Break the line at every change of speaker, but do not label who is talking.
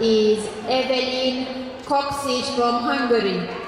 is Evelyn Koksic from Hungary.